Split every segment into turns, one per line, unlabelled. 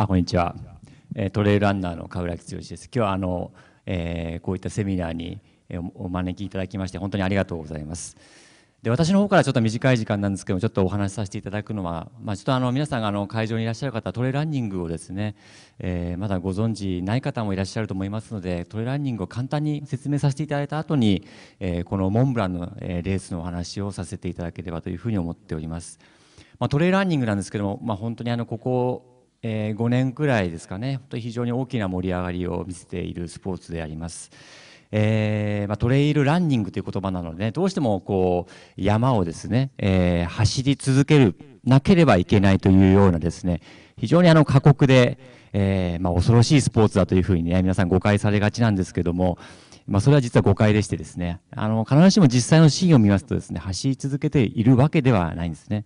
あこんにちは、え、トレイルランナーの川浦剛です。今日はあの、えー、こういったセミナーにお招きいただきまして本当にありがとうございます。で私の方からちょっと短い時間なんですけどもちょっとお話しさせていただくのは、まあ、ちょっとあの皆さんがあの会場にいらっしゃる方トレランニングをですね、えー、まだご存知ない方もいらっしゃると思いますのでトレランニングを簡単に説明させていただいた後に、えー、このモンブランの、え、レースのお話をさせていただければというふうに思っております、まあ、トレイランニングなんですけども、まあ、本当にあのここ、えー、5年くらいですかね。本当に非常に大きな盛り上がりを見せているスポーツであります。えーまあ、トレイルランニングという言葉なので、ね、どうしてもこう山をですね、えー、走り続けるなければいけないというようなですね非常にあの過酷で、えーまあ、恐ろしいスポーツだというふうにね皆さん誤解されがちなんですけども、まあ、それは実は誤解でしてですねあの必ずしも実際のシーンを見ますとですね走り続けているわけではないんですね。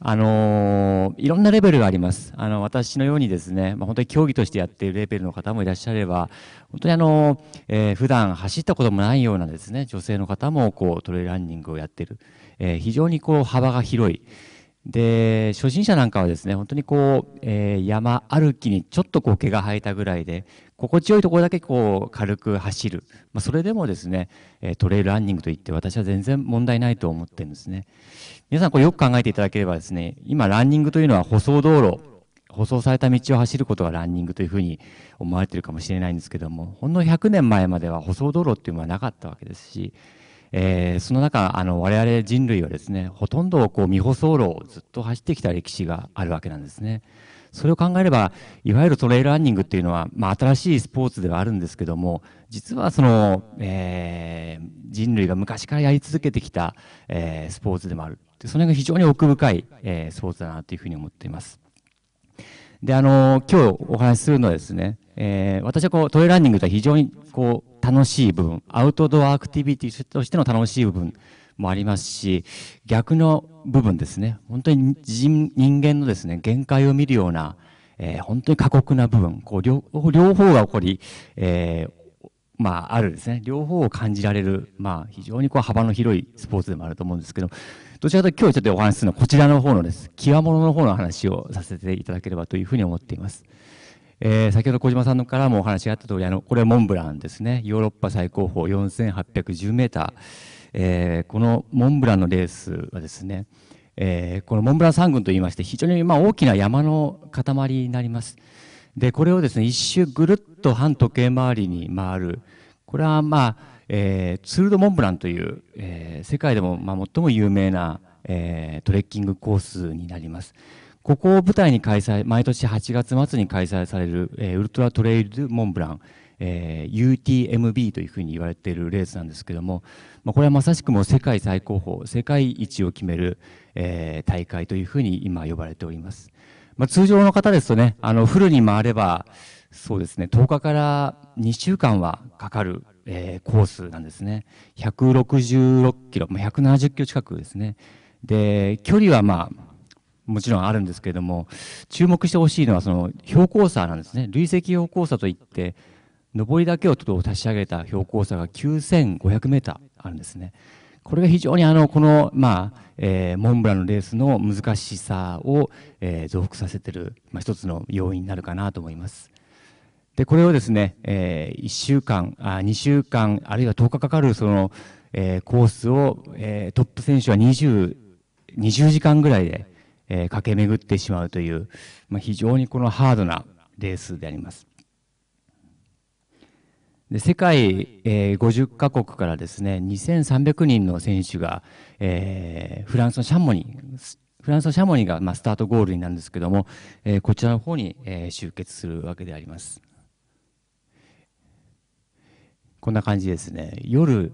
あのいろんなレベルがあります。あの私のようにですね、まあ、本当に競技としてやっているレベルの方もいらっしゃれば、本当にあの、えー、普段走ったこともないようなですね、女性の方もこうトレイランニングをやっている、えー、非常にこう幅が広い。で初心者なんかはですね本当にこう、えー、山歩きにちょっとこう毛が生えたぐらいで心地よいところだけこう軽く走る、まあ、それでもですねトレイルランニングといって私は全然問題ないと思ってるんですね。皆さんこれよく考えていただければですね今ランニングというのは舗装道路舗装された道を走ることがランニングというふうに思われているかもしれないんですけどもほんの100年前までは舗装道路っていうのはなかったわけですしえー、その中あの我々人類はですねほとんどこう未舗装路をずっと走ってきた歴史があるわけなんですね。それを考えればいわゆるトレイルランニングっていうのは、まあ、新しいスポーツではあるんですけども実はその、えー、人類が昔からやり続けてきた、えー、スポーツでもあるでそれが非常に奥深い、えー、スポーツだなというふうに思っています。であの今日お話しするのはですね、え、私はこうトレイルランニングとは非常にこう楽しい部分アウトドアアクティビティとしての楽しい部分もありますし逆の部分ですね。本当に人間のですね限界を見るような、えー、本当に過酷な部分こう両両方が起こり、えー、まあ、あるですね。両方を感じられる、まあ、非常にこう幅の広いスポーツでもあると思うんですけどどちらかというと今日ちょっとお話しするのはこちらの方のです。極物の方の話をさせていただければというふうに思っています。えー、先ほど小島さんからもお話があった通りありこれはモンブランですね。ヨーロッパ最高峰4810メーター、えー、このモンブランのレースはですね、えー、このモンブラン山群といいまして非常にまあ大きな山の塊になります。でこれをですね一周ぐるっと反時計回りに回る。これはまあ、えー、ツール・ド・モンブランという、えー、世界でもまあ最も有名な、えー、トレッキングコースになります。ここを舞台に開催、毎年8月末に開催される、えー、ウルトラトレイルモンブラン、えー、UTMB というふうに言われているレースなんですけども、まあ、これはまさしくも世界最高峰、世界一を決める、えー、大会というふうに今呼ばれております。まあ、通常の方ですとね、あのフルに回れば、そうですね、10日から2週間はかかる、えー、コースなんですね。166キロ、まあ、170キロ近くですね。で、距離はまあ、もちろんあるんですけれども注目してほしいのはその標高差なんですね。累積標高差といって上りだけをちょっと足し上げた標高差が9500メーターあるんですね。これが非常にあのこの、まあえー、モンブランのレースの難しさを、えー、増幅させてる、まあ、一つの要因になるかなと思います。でこれをですね、えー、1週間あ2週間あるいは10日かかるその、えー、コースを、えー、トップ選手は20 20時間ぐらいでえー、駆け巡ってしまうという、まあ、非常にこのハードなレースであります。で世界、えー、50カ国からですね2300人の選手が、えー、フランスのシャモニフランスのシャモニが、まあ、スタートゴールになるんですけども、えー、こちらの方に、えー、集結するわけでありますこんな感じですね夜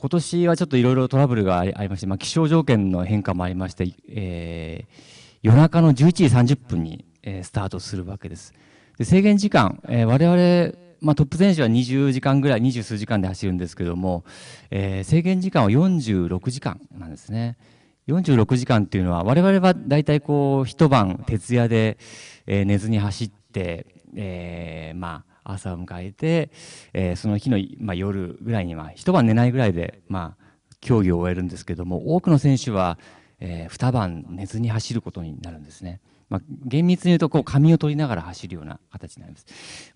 今年はちょっといろいろトラブルがありまして、まあ、気象条件の変化もありまして、えー、夜中の11時30分に、えー、スタートするわけです。で制限時間、えー、我々、まあ、トップ選手は20時間ぐらい、20数時間で走るんですけども、えー、制限時間は46時間なんですね。46時間っていうのは、我々は大体こう、一晩徹夜で、えー、寝ずに走って、えー、まあ、朝を迎えて、えー、その日の、まあ、夜ぐらいには一晩寝ないぐらいで、まあ、競技を終えるんですけども多くの選手は、えー、二晩寝ずに走ることになるんですねまあ、厳密に言うとこう仮眠を取りながら走るような形になります。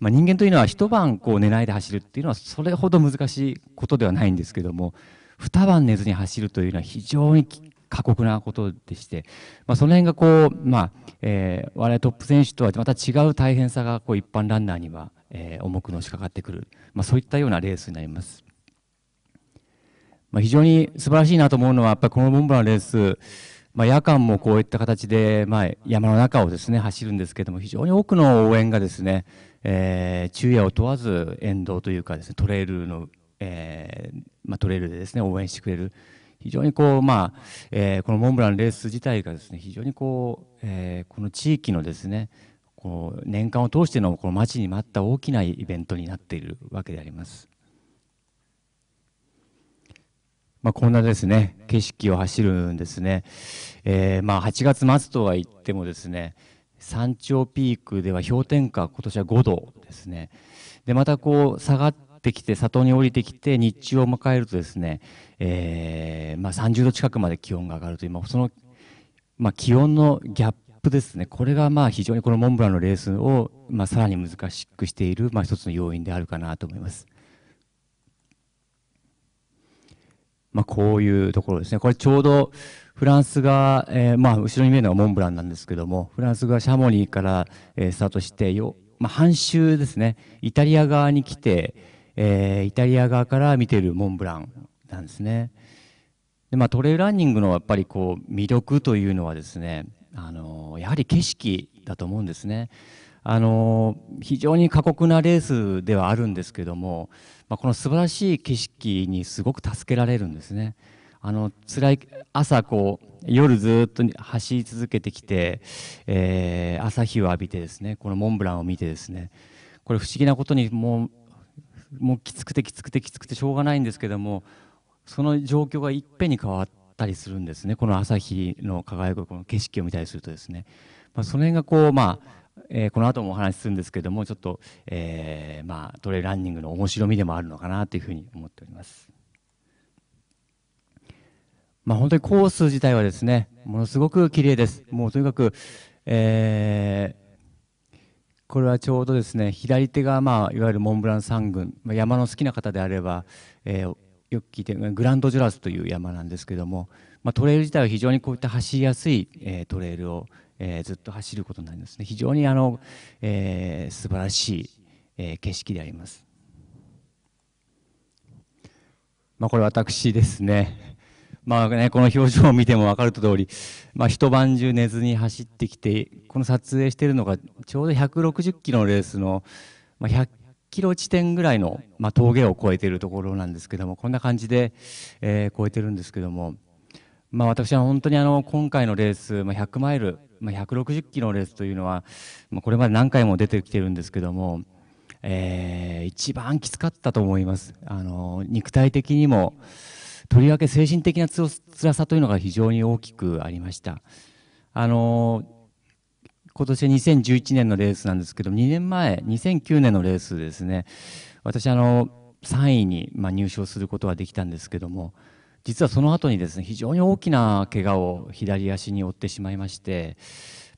まあ、人間というのは一晩こう寝ないで走るっていうのはそれほど難しいことではないんですけども二晩寝ずに走るというのは非常に過酷なことでして、まあ、その辺がこう、まあえー、我々トップ選手とはまた違う大変さがこう一般ランナーには、えー、重くのしかかってくる、まあ、そういったようなレースになります。まあ、非常に素晴らしいなと思うのはやっぱりこのモンブランレースまあ、夜間もこういった形で、まあ、山の中をですね走るんですけども非常に多くの応援がですね、えー、昼夜を問わず沿道というかですねトレイルの、えーまあ、トレイルでですね応援してくれる非常にこう、まあえー、このモンブランレース自体がですね非常にこう、えー、この地域のですねこう年間を通してのこの街に待った大きなイベントになっているわけであります。まあ、こんなですね景色を走るんですね、えー、まあ8月末とは言ってもですね山頂ピークでは氷点下今年は5度ですねでまたこう下がってきて里に降りてきて日中を迎えるとですね、えー、まあ、30度近くまで気温が上がるという、まあ、その、まあ、気温のギャップですねこれがまあ非常にこのモンブランのレースを、まあ、さらに難しくしている、まあ、一つの要因であるかなと思います。まあ、こういうところですね。これちょうどフランスが、えー、まあ、後ろに見えるのがモンブランなんですけども、フランスがシャモニーから、え、スタートしてよ、まあ、半周ですね、イタリア側に来て、えー、イタリア側から見ているモンブランなんですね。で、まあ、トレイルランニングのやっぱりこう魅力というのはですね、あのやはり景色だと思うんですね。あの非常に過酷なレースではあるんですけども、まあ、この素晴らしい景色にすごく助けられるんですね。あの辛い朝こう夜ずっと走り続けてきて、えー、朝日を浴びてですねこのモンブランを見てですねこれ不思議なことにもうもうきつくてきつくてきつくてしょうがないんですけどもその状況がいっぺんに変わったりするんですねこの朝日の輝くこの景色を見たりするとですね、まあ、その辺がこうまあえー、この後もお話しするんですけどもちょっと、えー、まあ、トレイランニングの面白みでもあるのかなというふうに思っております。まあ、本当にコース自体はですねものすごく綺麗です。もうとにかく、えー、これはちょうどですね左手が、まあ、いわゆるモンブラン山群、ま、山の好きな方であれば、えー、よく聞いてグランドジュラスという山なんですけども、まあ、トレイル自体は非常にこういった走りやすい、えー、トレイルを、えー、ずっと走ることになりますね。非常にあの、えー、素晴らしい、えー、景色であります、まあ、これ私ですね。まあね、この表情を見ても分かると通り、まあ、一晩中寝ずに走ってきてこの撮影しているのがちょうど160キロのレースの、まあ、100キロ地点ぐらいの、まあ、峠を越えているところなんですけどもこんな感じで、えー、越えてるんですけども、まあ、私は本当にあの今回のレース、まあ、100マイルまあ、160キロのレースというのは、まあ、これまで何回も出てきてるんですけども、えー、一番きつかったと思います。あの肉体的にもとりわけ精神的なつらさというのが非常に大きくありました。あの今年2011年のレースなんですけど2年前2009年のレースですね。私あの3位に、まあ、入賞することができたんですけども実はその後にですね非常に大きな怪我を左足に負ってしまいまして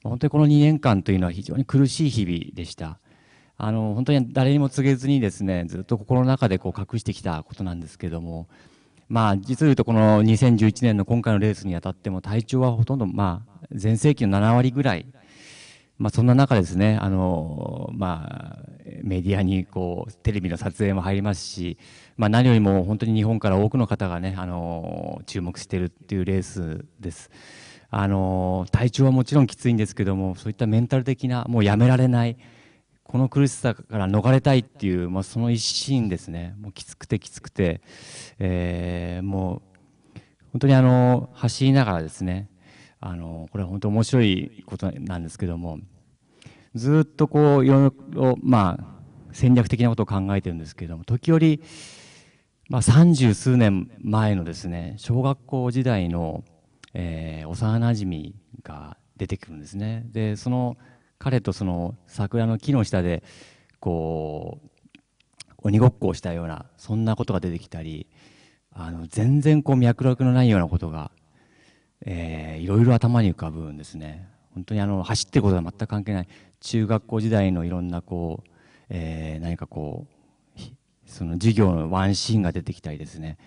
本当にこの2年間というのは非常に苦しい日々でした。あの本当に誰にも告げずにですねずっと心の中でこう隠してきたことなんですけどもまあ実を言うとこの2011年の今回のレースにあたっても体調はほとんどまあ全盛期の7割ぐらいまあ、そんな中ですねあの、まあ、メディアにこうテレビの撮影も入りますし、まあ、何よりも本当に日本から多くの方がねあの注目しているっていうレースです。あの体調はもちろんきついんですけどもそういったメンタル的なもうやめられないこの苦しさから逃れたいっていう、まあ、その一心ですねもうきつくてきつくて、えー、もう本当にあの走りながらですねあのこれは本当面白いことなんですけどもずっとこういろいろまあ戦略的なことを考えてるんですけども時折まあ三十数年前のですね小学校時代の、えー、幼なじみが出てくるんですね。でその彼とその桜の木の下でこう鬼ごっこをしたようなそんなことが出てきたりあの全然こう脈絡のないようなことがえー、いろいろ頭に浮かぶんですね。本当にあの走ってることは全く関係ない。中学校時代のいろんなこう、えー、何かこうその授業のワンシーンが出てきたりですね。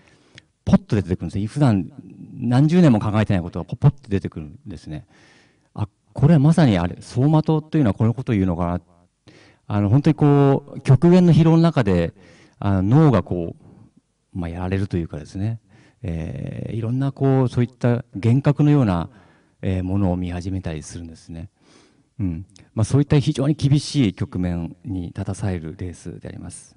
ポッと出てくるんですね普段何十年も考えてないことがポッポッと出てくるんですね。あこれはまさにあれ走馬灯というのはこのことを言うのかな。あの本当にこう極限の疲労の中であの脳がこう、まあ、やられるというかですね、えー、いろんなこうそういった幻覚のような、えー、ものを見始めたりするんですね。うんまあ、そういった非常に厳しい局面に立たされるレースであります。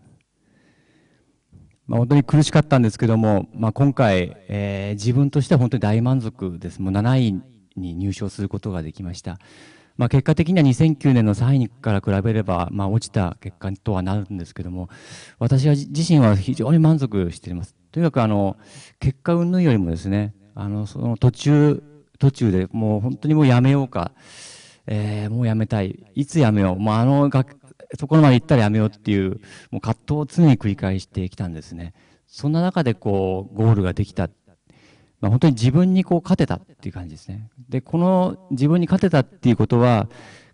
まあ、本当に苦しかったんですけども、まあ、今回、えー、自分としては本当に大満足です。もう7位に入賞することができました。まあ、結果的には2009年の3位から比べれば、まあ、落ちた結果とはなるんですけども、私は自身は非常に満足しています。とにかくあの結果云々よりもですね、あのその途中途中でもう本当にもうやめようか、えー、もうやめたい、いつやめよう、もうあの学そこまで行ったらやめようっていうもう葛藤を常に繰り返してきたんですね。そんな中でこうゴールができた、まあ、本当に自分にこう勝てたっていう感じですね。でこの自分に勝てたっていうことは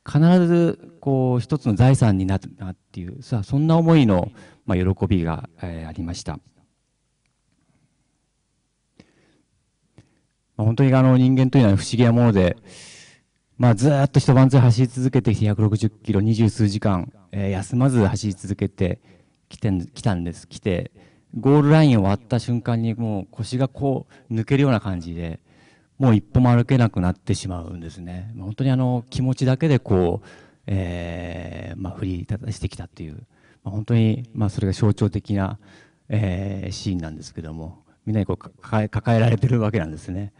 必ずこう一つの財産になるなっていうさあそんな思いの、まあ、喜びが、えー、ありました。まあ、本当にあの人間というのは不思議なもので、まあ、ずっと一晩中走り続けてきて160キロ二十数時間、えー、休まず走り続けてきてきたんです来てゴールラインを割った瞬間にもう腰がこう抜けるような感じでもう一歩も歩けなくなってしまうんですね本当にあの気持ちだけでこう、えーまあ、振り立たしてきたっていう、まあ、本当に、まあ、それが象徴的な、えー、シーンなんですけどもみんなにこう抱え抱えられてるわけなんですね。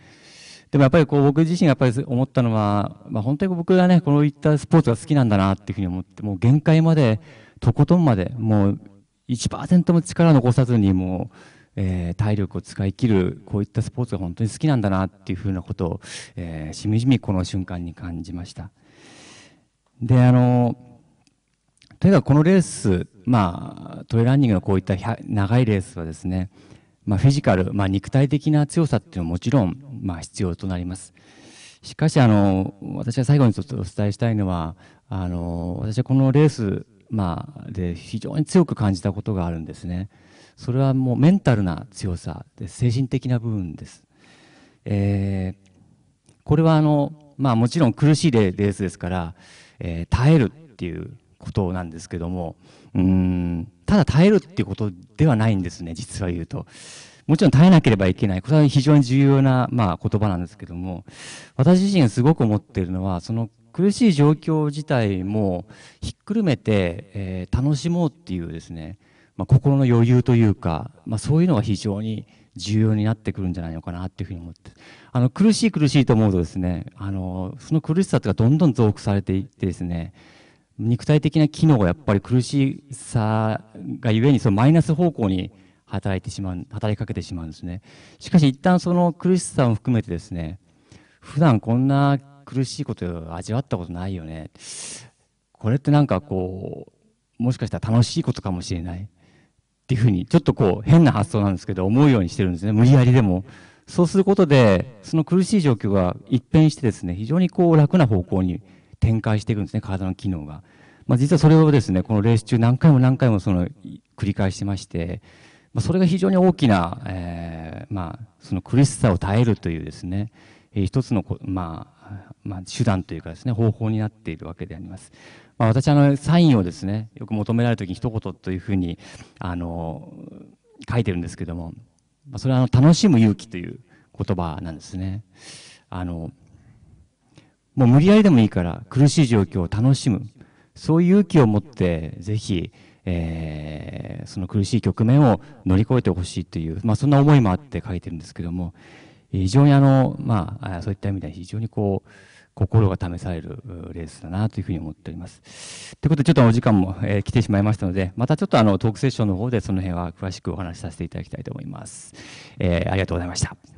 でもやっぱりこう僕自身やっぱり思ったのは、まあ、本当に僕がねこういったスポーツが好きなんだなっていうふうに思ってもう限界までとことんまでもう1%も力を残さずにもう、えー、体力を使い切るこういったスポーツが本当に好きなんだなっていうふうなことを、えー、しみじみこの瞬間に感じました。であのとにかくこのレース、まあ、トレランニングのこういった長いレースはですねまあ、フィジカル、まあ、肉体的な強さっていうのはもちろん、まあ、必要となります。しかしあの私は最後にちょっとお伝えしたいのはあの私はこのレース、まあ、で非常に強く感じたことがあるんですね。それはもうメンタルな強さで精神的な部分です。えー、これはあの、まあ、もちろん苦しいレースですから、えー、耐えるっていうことなんですけどもうんただ耐えるっていうことではないんですね実は言うと。もちろん耐えなければいけない。これは非常に重要な、まあ、言葉なんですけども、私自身がすごく思っているのは、その苦しい状況自体もひっくるめて、えー、楽しもうっていうですね、まあ、心の余裕というか、まあ、そういうのが非常に重要になってくるんじゃないのかなっていうふうに思って、あの苦しい苦しいと思うとですね、あのその苦しさというかどんどん増幅されていってですね、肉体的な機能がやっぱり苦しさがゆえにそのマイナス方向に働いてしまう働きかけてしまうんですね。しかし一旦その苦しさも含めてですね普段こんな苦しいこと味わったことないよね。これってなんかこうもしかしたら楽しいことかもしれない。っていうふうにちょっとこう変な発想なんですけど思うようにしてるんですね。無理やりでも。そうすることでその苦しい状況が一変してですね非常にこう楽な方向に展開していくんですね、体の機能が。まあ、実はそれをですね、このレース中何回も何回もその繰り返してまして、まあ、それが非常に大きな、えー、まあ、その苦しさを耐えるというですね、えー、一つのまあ、まあ、手段というかですね、方法になっているわけであります。まあ、私あの、サインをですね、よく求められるときに一言というふうに、あの、書いてるんですけども、まあ、それはあの、楽しむ勇気という言葉なんですね。あの、もう無理やりでもいいから苦しい状況を楽しむ。そういう勇気を持って、ぜひ、えー、その苦しい局面を乗り越えてほしいという、まあ、そんな思いもあって書いてるんですけども、非常にあの、まあ、そういった意味では非常にこう、心が試されるレースだなというふうに思っております。ということで、ちょっとお時間も、えー、来てしまいましたので、またちょっとあのトークセッションの方でその辺は詳しくお話しさせていただきたいと思います。えー、ありがとうございました。